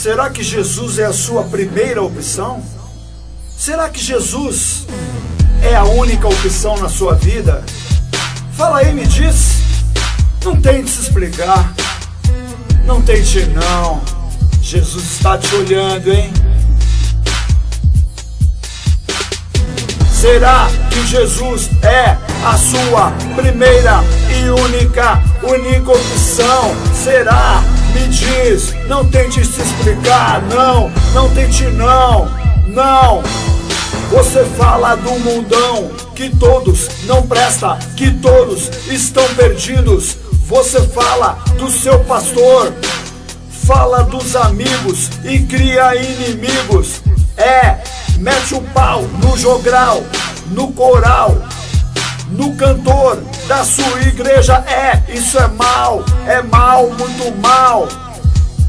Será que Jesus é a sua primeira opção? Será que Jesus é a única opção na sua vida? Fala aí, me diz. Não tente se explicar. Não tente não. Jesus está te olhando, hein? Será que Jesus é a sua primeira e única, única opção? Será? Me diz, não tente se explicar, não, não tente não, não. Você fala do mundão, que todos não presta, que todos estão perdidos. Você fala do seu pastor, fala dos amigos e cria inimigos. É, mete o pau no jogral, no coral, no cantor da sua igreja. É, isso é mal, é mal, muito mal.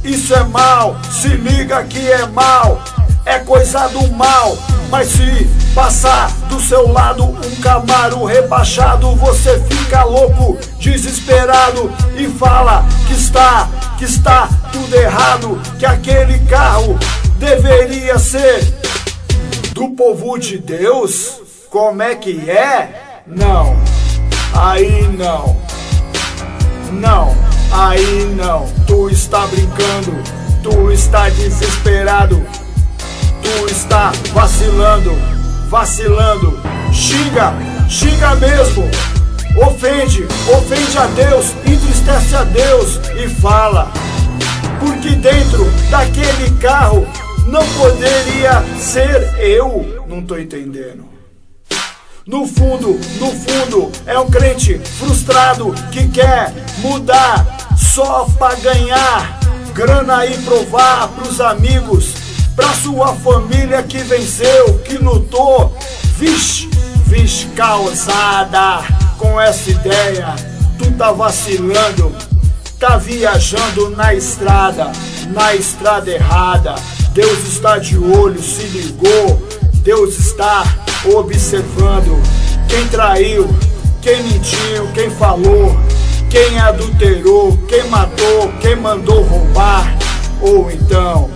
Isso é mal, se liga que é mal, é coisa do mal. Mas se passar do seu lado um Camaro rebaixado, você fica louco, desesperado e fala que está, que está tudo errado, que aquele carro deveria ser do povo de Deus. Como é que é? Não, aí não, não, aí não. Tu está brincando, tu está desesperado tu está vacilando, vacilando. Xinga, xinga mesmo. Ofende, ofende a Deus, entristece a Deus e fala. Porque dentro daquele carro não poderia ser eu. Não tô entendendo. No fundo, no fundo, é um crente frustrado que quer mudar só pra ganhar grana e provar pros amigos Pra sua família que venceu, que lutou. Vixe, vixe causada Com essa ideia, tu tá vacilando Tá viajando na estrada, na estrada errada. Deus está de olho, se ligou. Deus está observando Quem traiu, quem mentiu, quem falou Quem adulterou, quem matou, quem mandou roubar Ou então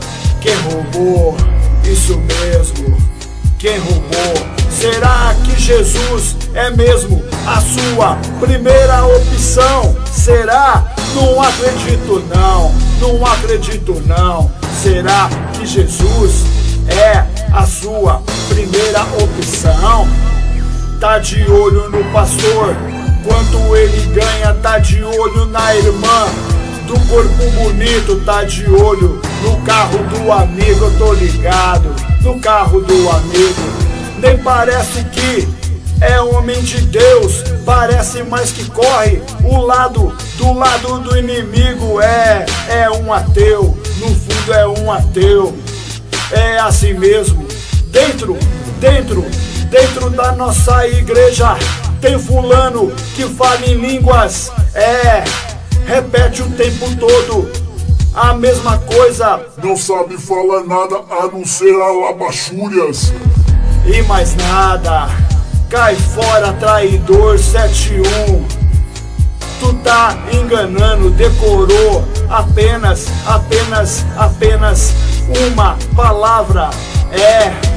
quem roubou? Isso mesmo, quem roubou? Será que Jesus é mesmo a sua primeira opção? Será? Não acredito não, não acredito não. Será que Jesus é a sua primeira opção? Tá de olho no pastor, quanto ele ganha, tá de olho na irmã do corpo bonito, tá de olho no carro do amigo, eu tô ligado. No carro do amigo, nem parece que é homem de Deus, parece mais que corre o lado do lado do inimigo. É, é um ateu, no fundo é um ateu. É assim mesmo. Dentro, dentro, dentro da nossa igreja tem fulano que fala em línguas. É, repete o tempo todo a mesma coisa. Não sabe falar nada a não ser alabachúrias. E mais nada. Cai fora, traidor 71. Tu tá enganando, decorou apenas, apenas, apenas uma palavra. É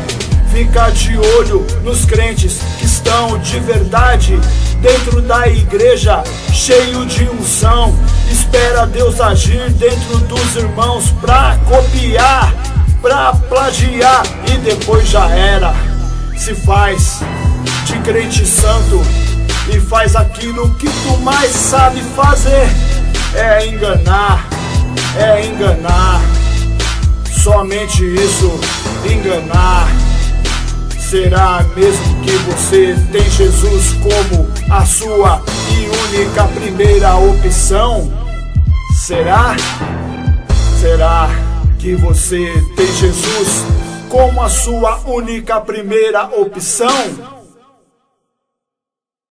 ficar de olho nos crentes que estão de verdade dentro da igreja, cheio de unção. Espera Deus agir dentro dos irmãos pra copiar, pra plagiar e depois já era. Se faz de crente santo e faz aquilo que tu mais sabe fazer. É enganar, é enganar. Somente isso, enganar. Será mesmo que você tem Jesus como a sua e única primeira opção? Será? Será que você tem Jesus como a sua única primeira opção?